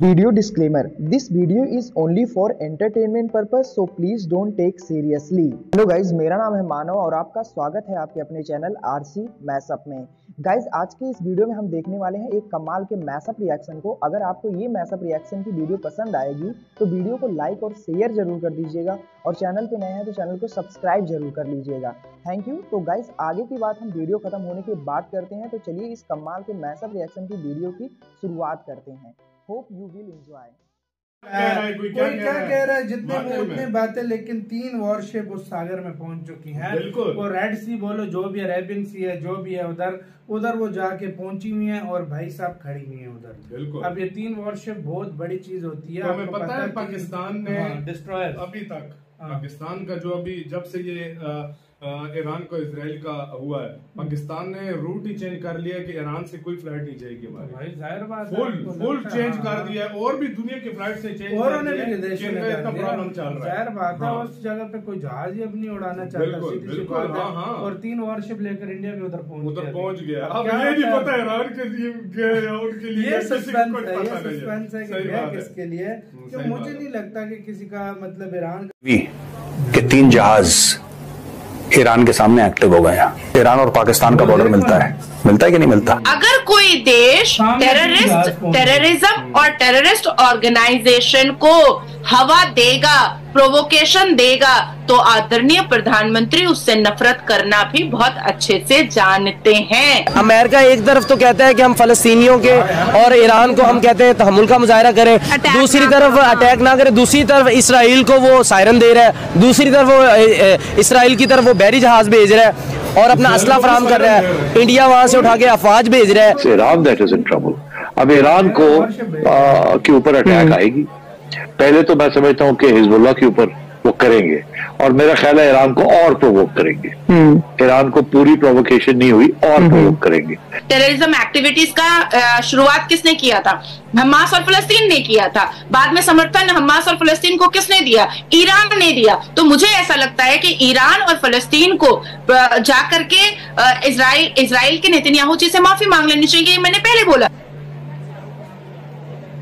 Video disclaimer, This video is only for entertainment purpose, so please don't take seriously. Hello guys मेरा नाम है मानव और आपका स्वागत है आपके अपने चैनल आरसी मैसअप में। गाइज़ आज के इस वीडियो में हम देखने वाले हैं एक कमाल के मैसअप रिएक्शन को। अगर आपको ये मैसअप रिएक्शन की वीडियो पसंद आएगी तो वीडियो को लाइक और शेयर ज़रूर कर दीजिएगा और चैनल पे नए हैं तो चैनल को सब्सक्राइब ज़रूर कर लीजिएगा। थैंक यू तो गाइज़ आगे की बात हम वीडियो खत्म होने के बाद करते हैं तो चलिए इस कमाल के मैसअप रिएक्शन की वीडियो की शुरुआत करते हैं। Hope you will enjoy. कोई क्या कह रहा है? जितने वो उतने बातें लेकिन तीन वॉरशिप उस सागर में पहुँच चुकी हैं। वो रेड सी बोलो जो भी अरेबियन सी है जो भी है उधर उधर वो जाके पहुँची हुई है और भाई साहब खड़ी हुई है उधर। बिल्कुल। अब ये तीन वॉरशिप बहुत बड़ी चीज़ होती है तो हमें पता है पाकिस्तान ने डिस्ट्रॉयर अभी तक हाँ। पाकिस्तान का जो अभी जब से ये ईरान को इसराइल का हुआ है। पाकिस्तान ने रूट ही चेंज कर लिया कि ईरान से कोई फ़्लाइट नहीं जाएगी हमारी ज़ाहिर बात फुल फुल चेंज कर दिया है और भी दुनिया की फ़्लाइट से चेंज औरों कर ने भी है। में दिया। प्रॉब्लम चल रहा ज़ाहिर है बात है हाँ। उस जगह पे कोई जहाज़ ही अब नहीं उड़ाना चाहता। है हाँ। और तीन वॉरशिप लेकर इंडिया भी उधर पहुँच उधर पहुँच गया। अब ये नहीं पता ईरान के लिए उनके लिए ये सस्पेंस है। किसके लिए? हम्म, मुझे नहीं लगता कि किसी का मतलब ईरान कि तीन जहाज़ ईरान के सामने एक्टिव हो गए हैं। ईरान और पाकिस्तान का बॉर्डर मिलता है। मिलता है कि नहीं मिलता? अगर कोई देश टेररिस्ट टेररिज्म और टेररिस्ट ऑर्गेनाइजेशन को हवा देगा प्रोवोकेशन देगा तो आदरणीय प्रधानमंत्री उससे नफरत करना भी बहुत अच्छे से जानते हैं। अमेरिका एक तरफ़ तो कहता है कि हम फलस्तीनियों के और ईरान को हम कहते हैं तहमुल का मुजाहरा करें दूसरी तरफ़ अटैक ना करें दूसरी तरफ़ इसराइल को वो सायरन दे रहा है दूसरी तरफ़ वो इसराइल की तरफ़ वो बैरी जहाज़ भेज रहा है और अपना असला फराम कर रहा है। इंडिया वहाँ से उठा के अफवाज भेज रहा है। Iran that is in trouble अब ईरान को आ, के ऊपर अटैक आएगी। पहले तो मैं समझता हूँ कि हिजबुल्ला के ऊपर वो करेंगे। और मेरा ख्याल है ईरान को और प्रोवोक करेंगे। ईरान को पूरी प्रोवोकेशन नहीं हुई और प्रोवोक करेंगे। टेररिज्म एक्टिविटीज़ का शुरुआत किसने किया था? हमास और फलस्तीन ने किया था। बाद में समर्थन हमास और फलस्तीन को किसने दिया? ईरान ने दिया। तो मुझे ऐसा लगता है कि ईरान और फलस्तीन को अ, जाकर के इसराइल इसराइल के नेतन्याहू जी से माफ़ी मांग लेनी चाहिए ये मैंने पहले बोला।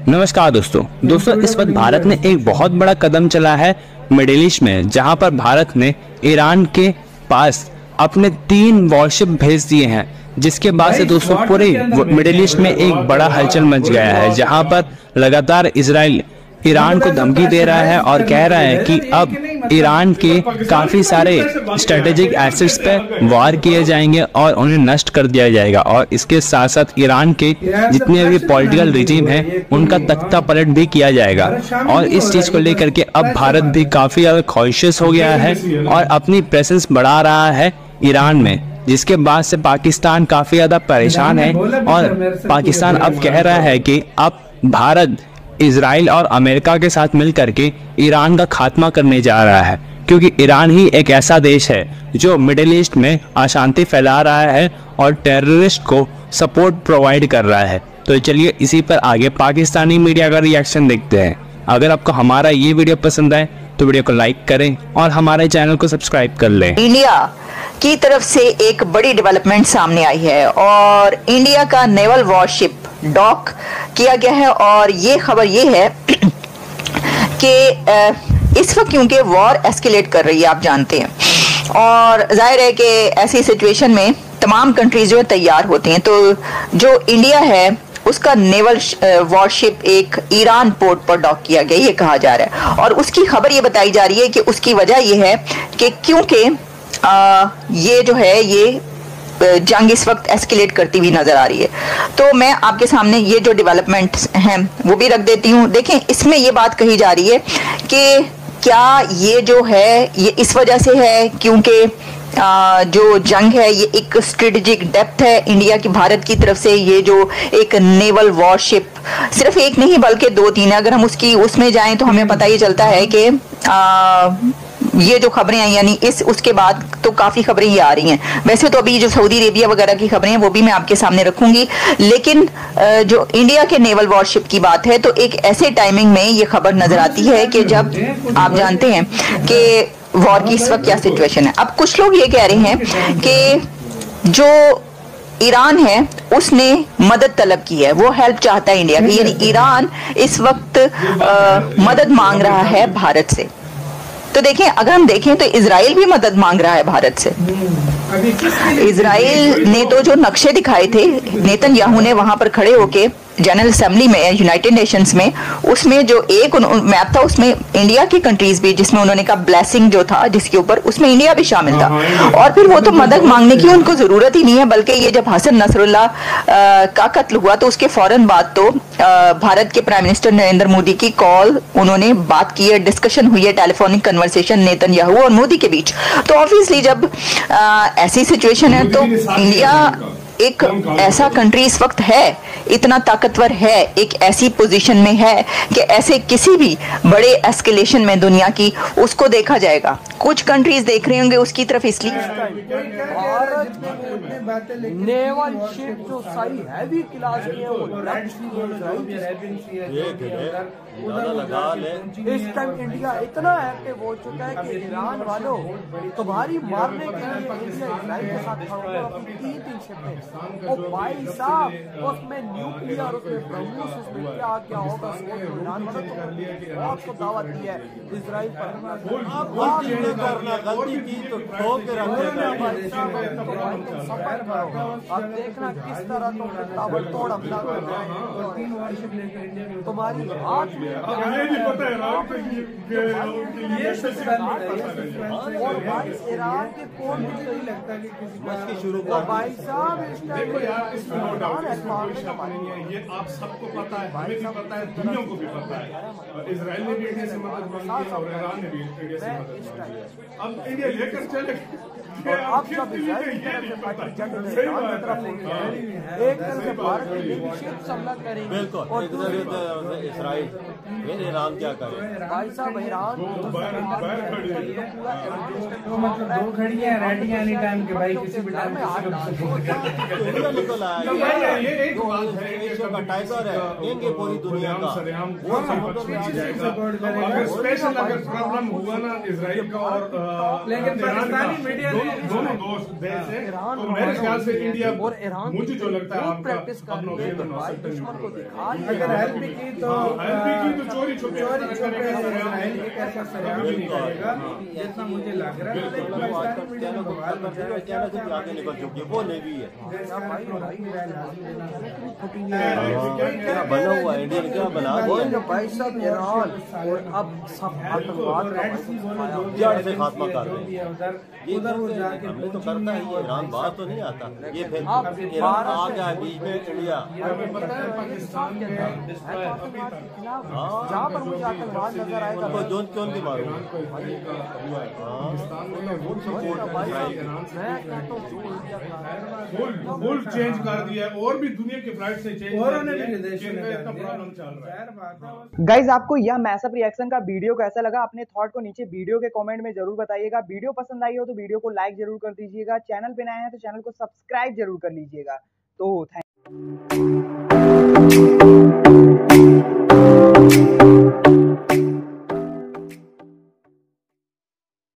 नमस्कार दोस्तों। दोस्तों इस वक्त भारत ने एक बहुत बड़ा कदम चला है मिडिल ईस्ट में जहाँ पर भारत ने ईरान के पास अपने तीन वॉरशिप भेज दिए हैं जिसके बाद से दोस्तों पूरे मिडिल ईस्ट में एक बड़ा हलचल मच गया है जहाँ पर लगातार इसराइल ईरान को धमकी दे रहा है और कह रहा है कि अब ईरान के काफ़ी सारे स्ट्रेटेजिक एसेट्स पे वार किए जाएँगे और उन्हें नष्ट कर दिया जाएगा। और इसके साथ साथ ईरान के जितने भी पॉलिटिकल रिजीम है, उनका तख्ता पलट भी किया जाएगा। और इस चीज़ को लेकर के अब भारत भी काफ़ी ज़्यादा कॉन्शियस हो गया है और अपनी प्रेजेंस बढ़ा रहा है ईरान में, जिसके बाद से पाकिस्तान काफ़ी ज़्यादा परेशान है। और पाकिस्तान अब कह रहा है कि अब भारत इसराइल और अमेरिका के साथ मिल करके ईरान का खात्मा करने जा रहा है, क्योंकि ईरान ही एक ऐसा देश है जो मिडिल ईस्ट में अशांति फैला रहा है और टेररिस्ट को सपोर्ट प्रोवाइड कर रहा है। तो चलिए इसी पर आगे पाकिस्तानी मीडिया का रिएक्शन देखते हैं। अगर आपको हमारा ये वीडियो पसंद आए तो वीडियो को लाइक करें और हमारे चैनल को सब्सक्राइब कर लें। इंडिया की तरफ़ से एक बड़ी डेवलपमेंट सामने आई है और इंडिया का नेवल वॉरशिप डॉक किया गया है और ये खबर ये है कि इस वक्त क्योंकि वॉर एस्केलेट कर रही है, आप जानते हैं। और ज़ाहिर है कि ऐसी सिचुएशन में तमाम कंट्रीज़ जो है तैयार होती हैं। तो जो इंडिया है, उसका नेवल वॉरशिप एक ईरान पोर्ट पर डॉक किया गया, ये कहा जा रहा है। और उसकी खबर ये बताई जा रही है कि उसकी वजह ये है कि क्योंकि ये जो है, ये जंग इस वक्त एस्केलेट करती हुई नज़र आ रही है। तो मैं आपके सामने ये जो डेवलपमेंट हैं वो भी रख देती हूँ। देखें इसमें ये बात कही जा रही है कि क्या ये जो है ये इस वजह से है क्योंकि जो जंग है ये एक स्ट्रेटेजिक डेप्थ है इंडिया की भारत की तरफ़ से ये जो एक नेवल वॉरशिप सिर्फ़ एक नहीं बल्कि दो तीन है। अगर हम उसकी उसमें जाएँ तो हमें पता ही चलता है कि ये जो खबरें आई यानी इस उसके बाद तो काफ़ी खबरें ये आ रही हैं। वैसे तो अभी जो सऊदी अरेबिया वगैरह की खबरें हैं वो भी मैं आपके सामने रखूँगी। लेकिन जो इंडिया के नेवल वॉरशिप की बात है तो एक ऐसे टाइमिंग में ये खबर नज़र आती है कि जब आप जानते हैं कि वॉर की इस वक्त क्या सिचुएशन है। अब कुछ लोग ये कह रहे हैं कि जो ईरान है उसने मदद तलब की है। वो हेल्प चाहता है इंडिया की। यानी ईरान इस वक्त आ, मदद मांग रहा है भारत से। तो देखें अगर हम देखें तो इसराइल भी मदद मांग रहा है भारत से। इसराइल ने तो जो नक्शे दिखाए थे नेतन याहू ने वहाँ पर खड़े होके जनरल असेंबली में यूनाइटेड नेशंस में उसमें जो एक मैप था उसमें इंडिया की कंट्रीज़ भी जिसमें उन्होंने कहा ब्लेसिंग जो था जिसके ऊपर उसमें इंडिया भी शामिल था। और फिर वो तो मदद मांगने की उनको ज़रूरत ही नहीं है बल्कि ये जब हसन नसरुल्ला का कत्ल हुआ तो उसके फ़ौरन बाद तो आ, भारत के प्राइम मिनिस्टर नरेंद्र मोदी की कॉल उन्होंने बात की है डिस्कशन हुई है टेलीफोनिक कन्वर्सेशन नेतन याहू और मोदी के बीच। तो ऑब्वियसली जब आ, ऐसी सिचुएशन है तो इंडिया एक ऐसा कंट्री इस वक्त है इतना ताकतवर है एक ऐसी पोजीशन में है कि ऐसे किसी भी बड़े एस्केलेशन में दुनिया की उसको देखा जाएगा। कुछ कंट्रीज़ देख रहे होंगे उसकी तरफ़ इसलिए। नेवल शिप जो सही हैवी क्लास की है वो इस टाइम इंडिया इतना एक्टिव हो चुका है कि ईरान वालों तुम्हारी मारने के लिए इंडिया इसराइल के साथ खड़ा अपनी तीन तीन शिपें वो भाई साहब उसमें न्यूक्लियर उसमें ब्रह्मोस उसमें क्या क्या होगा तो बहुत को दावत दी है। इसराइल पर। करना गलती की तो ठोक के अब देखना किस तरह तुम ताबड़तोड़ हमला तुम्हारी हाथ में और भाई ईरान के कौन मुझे नहीं लगता कि किसी डाउट इसमें कोई शक नहीं है। ये आप सबको पता है, हमें भी पता है, दुनिया को भी पता है। और इसराइल ने भी इंडिया से मदद मांगी है और ईरान ने भी इंडिया से मदद मांगी है। अब इंडिया लेकर चले। और आप सब एक तरफ़ से भारत के करेंगे। और फिर ईरान क्या करे भाई साहब ईरान तो मतलब दो खड़ी है रेडी एनी टाइम के भाई किसी भी टाइम निकल आया। ये एक बात है एशिया का टाइगर है देंगे पूरी दुनिया का। स्पेशल अगर प्रॉब्लम हुआ ना इसराइल का और लेकिन पाकिस्तानी मीडिया दोनों दोस्त देश है। तो मेरे ख्याल से इंडिया और ईरान मुझे जो लगता है प्रैक्टिस कर दुश्मन को दिखा अगर हेल्प भी की तो हेल्प भी की तो चोरी छुपे चोरी छुपे ऐसा सलाम नहीं करेगा। जितना मुझे लग रहा है है वो नेवी है। क्या बना हुआ इंडियन क्या बना भाई साहब ईरान और अब सब आतंकवाद का जड़ से खात्मा कर रहे हैं ये उधर जाके हमने तो करता है ये ईरान बाहर तो नहीं आता। ये फिर ईरान आ गया बीच में इंडिया। जहाँ पर मुझे आतंकवाद नज़र आएगा उनको जोन क्यों नहीं मारो मुल्क चेंज कर दिया और भी दुनिया के फ़्लाइट से चेंज और भी विदेशों में प्रॉब्लम चल रहा है। गाइज़ आपको यह मैसअप रिएक्शन का वीडियो कैसा लगा? अपने थॉट को नीचे वीडियो के कमेंट में ज़रूर बताइएगा। वीडियो पसंद आई हो तो वीडियो को लाइक ज़रूर कर दीजिएगा। चैनल पे नए हैं तो चैनल को सब्सक्राइब ज़रूर कर लीजिएगा। तो थैंक